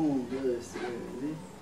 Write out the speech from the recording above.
Oh, good.